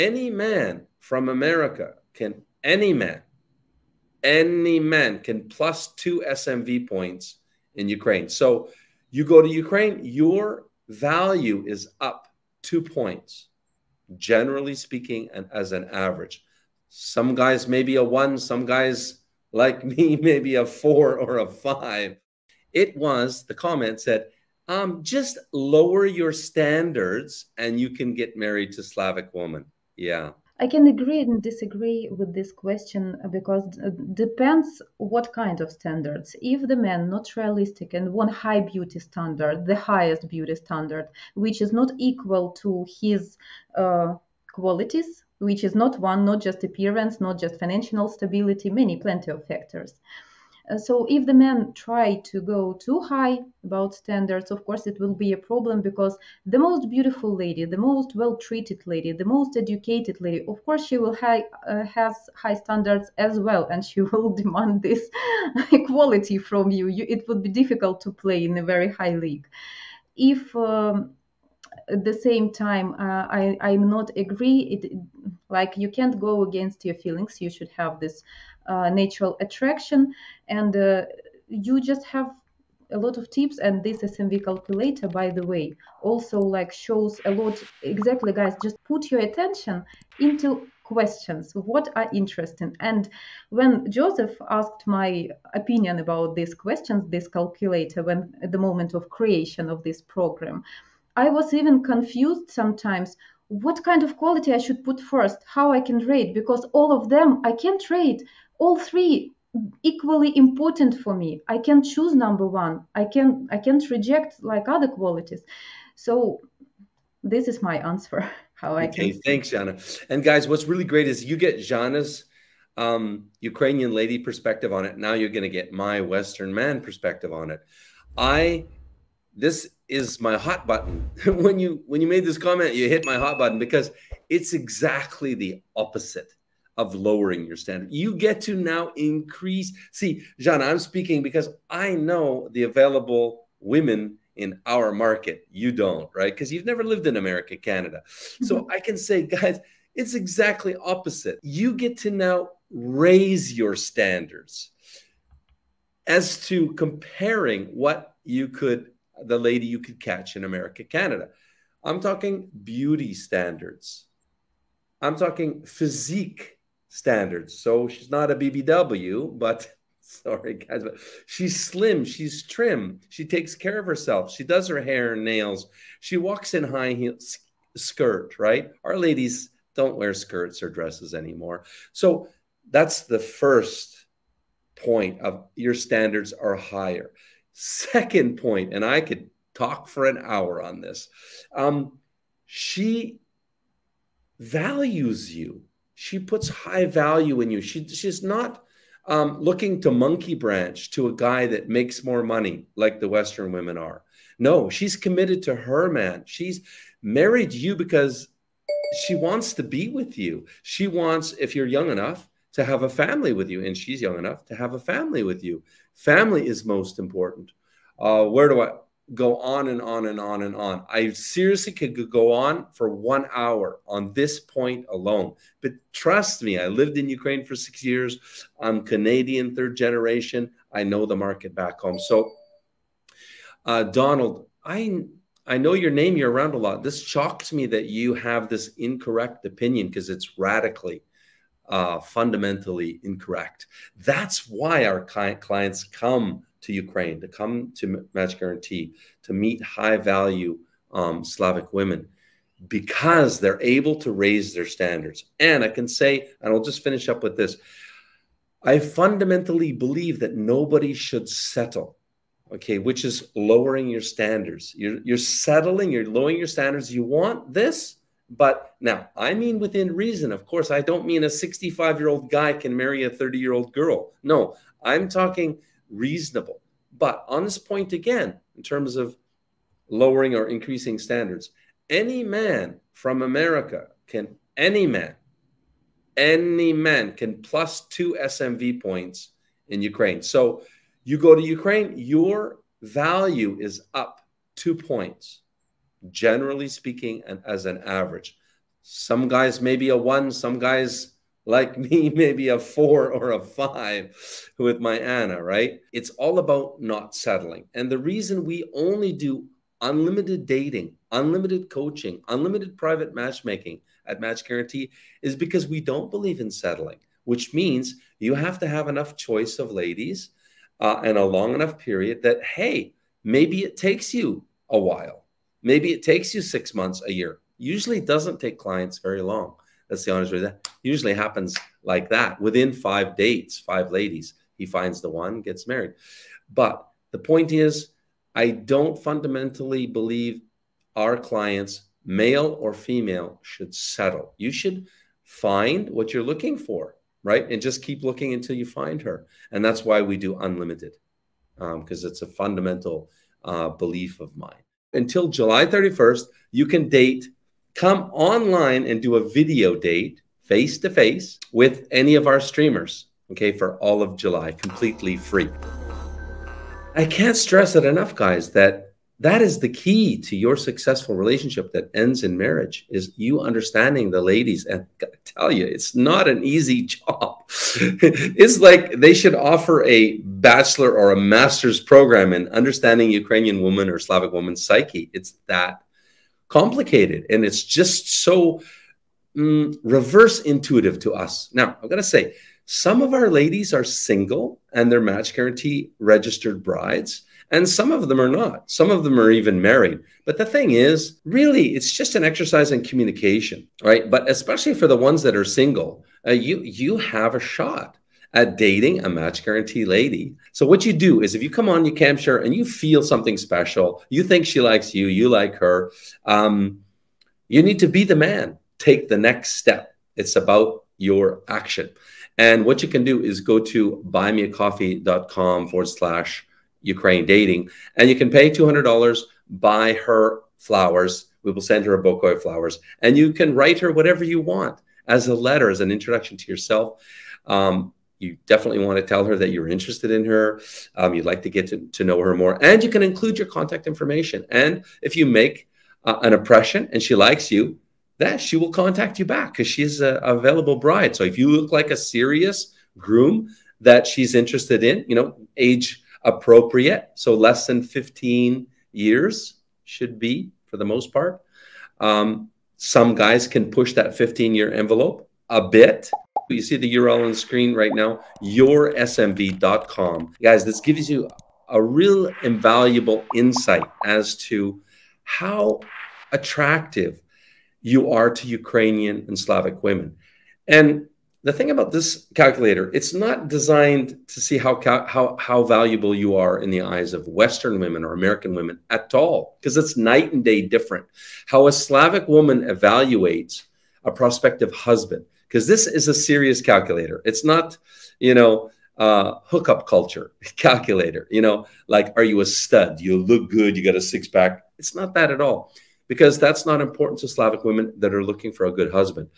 any man from America can, any man, any man can plus two SMV points in Ukraine. So you go to Ukraine, your value is up two points, generally speaking, and as an average. Some guys maybe a one, some guys like me, maybe a four or a five. It was, the comment said, um, just lower your standards and you can get married to Slavic woman. Yeah. I can agree and disagree with this question because it depends what kind of standards. If the man not realistic and want high beauty standard, the highest beauty standard, which is not equal to his uh, qualities, which is not one, not just appearance, not just financial stability, many plenty of factors. Uh, so if the men try to go too high about standards, of course it will be a problem because the most beautiful lady, the most well-treated lady, the most educated lady, of course she will high, uh, has high standards as well, and she will demand this equality from you. you. It would be difficult to play in a very high league. If um, at the same time uh, I, i'm not agree it like you can't go against your feelings you should have this natural attraction. And uh, you just have a lot of tips and this smv calculator by the way also like shows a lot. Exactly guys just put your attention into questions. What are interesting? And when joseph asked my opinion about these questions this calculator when at the moment of creation of this program i was even confused sometimes. What kind of quality i should put first? How i can rate? Because all of them i can't rate all three equally important for me. I can choose number one. I can i can't reject like other qualities. So this is my answer how i okay can thanks jana. And guys what's really great is you get jana's um, ukrainian lady perspective on it. Now you're going to get my western man perspective on it. I this is my hot button. When you when you made this comment you hit my hot button because it's exactly the opposite of lowering your standard. You get to now increase. See, Jean, I'm speaking because I know the available women in our market. You don't, right? Because you've never lived in America, Canada. So mm-hmm. I can say, guys, it's exactly opposite. You get to now raise your standards as to comparing what you could, the lady you could catch in America, Canada. I'm talking beauty standards. I'm talking physique standards. So she's not a BBW, but sorry guys, but she's slim, she's trim, she takes care of herself, she does her hair and nails, she walks in high heels skirt, right? Our ladies don't wear skirts or dresses anymore. So that's the first point of your standards are higher. Second point, and I could talk for an hour on this. Um, she values you she puts high value in you. She, she's not um, looking to monkey branch to a guy that makes more money like the Western women are. No, she's committed to her man. She's married you because she wants to be with you. She wants, if you're young enough, to have a family with you. And she's young enough to have a family with you. Family is most important. Uh, where do I? Go on and on and on and on. I seriously could go on for one hour on this point alone. But trust me, I lived in Ukraine for six years. I'm Canadian, third generation. I know the market back home. So, uh, Donald, I I know your name. You're around a lot. This shocks me that you have this incorrect opinion because it's radically, uh, fundamentally incorrect. That's why our clients come to Ukraine, to come to Match Guaranty, to meet high value um, Slavic women because they're able to raise their standards. And I can say, and I'll just finish up with this I fundamentally believe that nobody should settle. Okay, which is lowering your standards. You're, you're settling, you're lowering your standards. You want this, but now I mean within reason. Of course, I don't mean a 65 year old guy can marry a 30 year old girl. No, I'm talking reasonable. But on this point again, in terms of lowering or increasing standards, any man from America can, any man, any man can plus two SMV points in Ukraine. So you go to Ukraine, your value is up two points, generally speaking, and as an average. Some guys maybe a one, some guys like me, maybe a four or a five with my Anna, right? It's all about not settling. And the reason we only do unlimited dating, unlimited coaching, unlimited private matchmaking at Match Guaranty is because we don't believe in settling, which means you have to have enough choice of ladies uh, and a long enough period that, hey, maybe it takes you a while. Maybe it takes you six months, a year. Usually doesn't take clients very long. That's the honest truth. That usually happens like that. Within five dates, five ladies, he finds the one, gets married. But the point is, I don't fundamentally believe our clients, male or female, should settle. You should find what you're looking for, right? And just keep looking until you find her. And that's why we do unlimited, because um, it's a fundamental uh, belief of mine. Until July 31st, you can date, come online and do a video date face to face with any of our streamers, okay, for all of July, completely free. I can't stress it enough, guys, that that is the key to your successful relationship that ends in marriage is you understanding the ladies. And I tell you it's not an easy job. It's like they should offer a bachelor or a master's program in understanding ukrainian woman or slavic woman's psyche. It's that complicated and it's just so mm, reverse intuitive to us now i'm going to say some of our ladies are single and they're match guaranty registered brides and some of them are not. Some of them are even married. But the thing is, really, it's just an exercise in communication, right? But especially for the ones that are single, uh, you you have a shot at dating a match guaranty lady. So what you do is if you come on you capture and you feel something special, you think she likes you, you like her, um, you need to be the man. Take the next step. It's about your action. And what you can do is go to buymeacoffee.com forward slash Ukraine dating, and you can pay $200, buy her flowers. We will send her a bouquet of flowers, and you can write her whatever you want as a letter, as an introduction to yourself. Um, you definitely want to tell her that you're interested in her. Um, you'd like to get to, to, know her more. And you can include your contact information. And if you make uh, an impression and she likes you, that she will contact you back because she's a, a available bride. So if you look like a serious groom that she's interested in, you know, age appropriate. So less than 15 years should be for the most part. Um, some guys can push that 15 year envelope a bit. You see the URL on the screen right now, yoursmv.com. Guys, this gives you a real invaluable insight as to how attractive you are to Ukrainian and Slavic women. And the thing about this calculator, it's not designed to see how, how, how valuable you are in the eyes of Western women or American women at all, because it's night and day different. How a Slavic woman evaluates a prospective husband, because this is a serious calculator. It's not, you know, uh, hookup culture calculator, you know, like, are you a stud? You look good, you got a six pack. It's not that at all, because that's not important to Slavic women that are looking for a good husband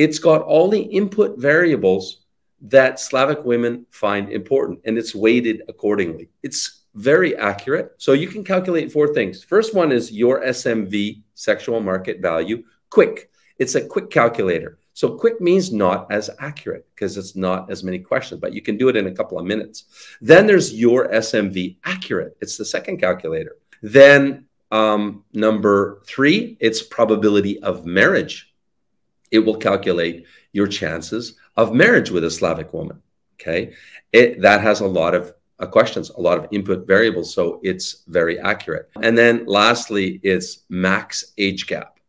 it's got all the input variables that Slavic women find important and it's weighted accordingly. It's very accurate. So you can calculate four things. First one is your SMV, sexual market value, quick. It's a quick calculator. So quick means not as accurate because it's not as many questions, but you can do it in a couple of minutes. Then there's your SMV accurate. It's the second calculator. Then um, number three, it's probability of marriage it will calculate your chances of marriage with a Slavic woman. Okay. It, that has a lot of uh, questions, a lot of input variables. So it's very accurate. And then lastly, it's max age gap.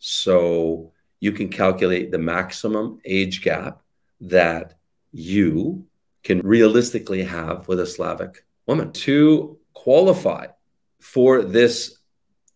So you can calculate the maximum age gap that you can realistically have with a Slavic woman. To qualify for this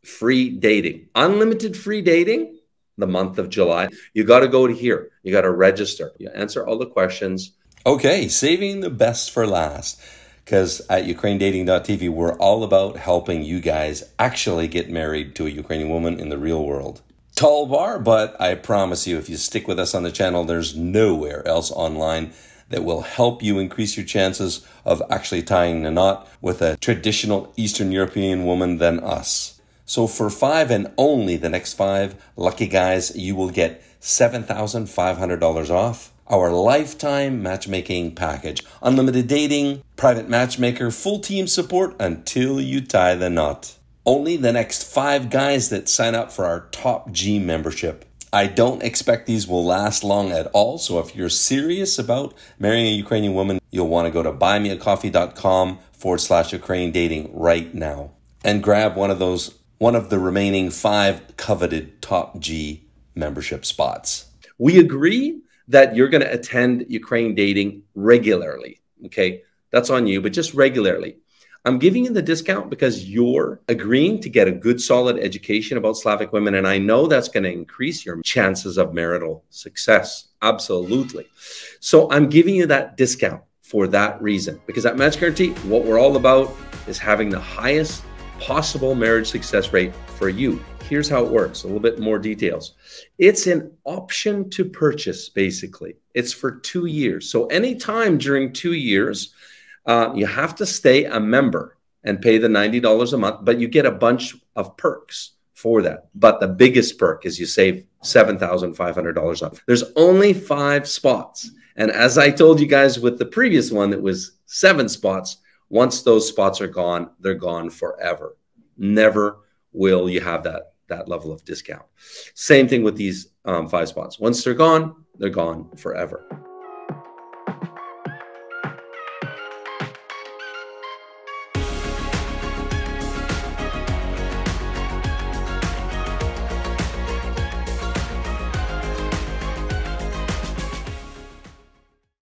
free dating, unlimited free dating, the month of July. You got to go to here. You got to register. You answer all the questions. Okay, saving the best for last. Because at UkraineDating.tv, we're all about helping you guys actually get married to a Ukrainian woman in the real world. Tall bar, but I promise you, if you stick with us on the channel, there's nowhere else online that will help you increase your chances of actually tying the knot with a traditional Eastern European woman than us. So for five and only the next five lucky guys, you will get $7,500 off our lifetime matchmaking package. Unlimited dating, private matchmaker, full team support until you tie the knot. Only the next five guys that sign up for our Top G membership. I don't expect these will last long at all. So if you're serious about marrying a Ukrainian woman, you'll want to go to buymeacoffee.com forward slash Ukraine dating right now and grab one of those one of the remaining five coveted top G membership spots. We agree that you're going to attend Ukraine dating regularly. Okay. That's on you, but just regularly. I'm giving you the discount because you're agreeing to get a good, solid education about Slavic women. And I know that's going to increase your chances of marital success. Absolutely. So I'm giving you that discount for that reason because at Match Guaranty, what we're all about is having the highest possible marriage success rate for you. Here's how it works a little bit more details. It's an option to purchase, basically. It's for two years. So, anytime during two years, uh, you have to stay a member and pay the $90 a month, but you get a bunch of perks for that. But the biggest perk is you save $7,500 off. There's only five spots. And as I told you guys with the previous one, it was seven spots. Once those spots are gone, they're gone forever. Never will you have that that level of discount. Same thing with these um, five spots. Once they're gone, they're gone forever.